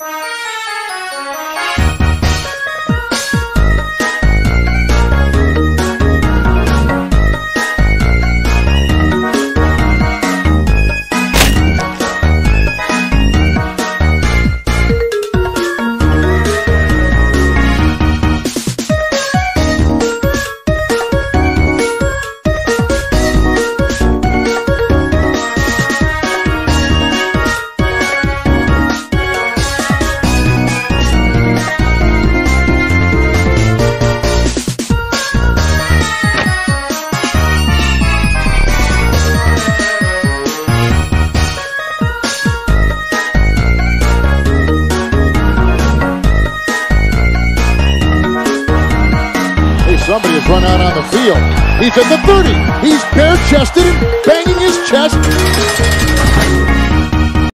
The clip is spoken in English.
Bye. Somebody has run out on the field. He's at the 30. He's bare chested and banging his chest.